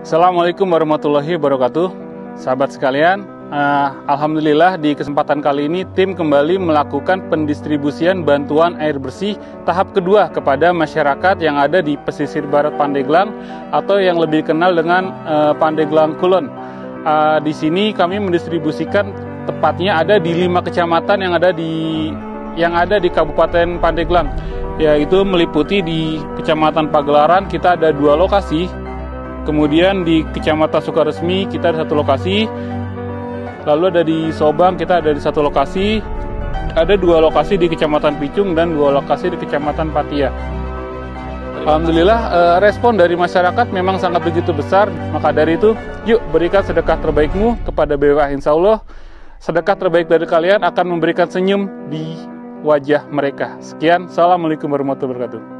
Assalamualaikum warahmatullahi wabarakatuh. Sahabat sekalian, uh, Alhamdulillah di kesempatan kali ini tim kembali melakukan pendistribusian bantuan air bersih tahap kedua kepada masyarakat yang ada di pesisir barat Pandeglang atau yang lebih kenal dengan uh, Pandeglang Kulon. Uh, di sini kami mendistribusikan tepatnya ada di lima kecamatan yang ada di yang ada di Kabupaten Pandeglang yaitu meliputi di Kecamatan Pagelaran kita ada dua lokasi Kemudian di Kecamatan Sukaresmi kita ada satu lokasi. Lalu ada di Sobang kita ada di satu lokasi. Ada dua lokasi di Kecamatan Picung dan dua lokasi di Kecamatan Patia. Alhamdulillah eh, respon dari masyarakat memang sangat begitu besar. Maka dari itu, yuk berikan sedekah terbaikmu kepada BWA Insya Allah sedekah terbaik dari kalian akan memberikan senyum di wajah mereka. Sekian, Assalamualaikum warahmatullahi wabarakatuh.